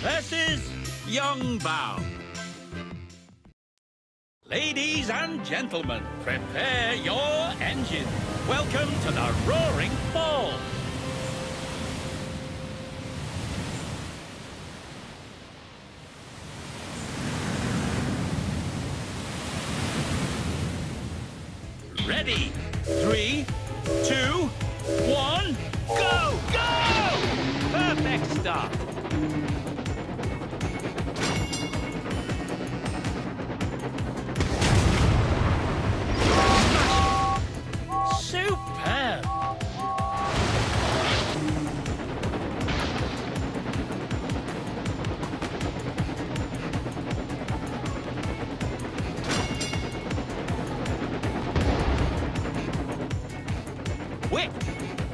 versus Yong Bao. Ladies and gentlemen, prepare your engines. Welcome to the Roaring Fall. Ready? Three, two, one, go! Go! Perfect start. Quick!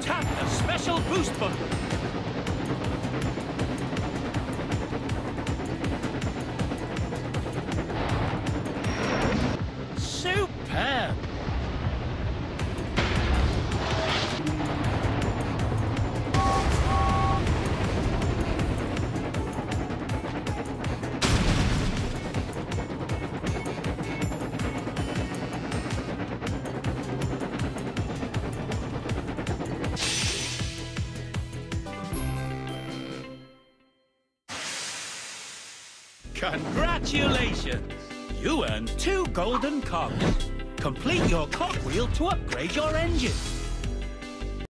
Tap the special boost button. Congratulations! You earned two golden cogs. Complete your cogwheel to upgrade your engine.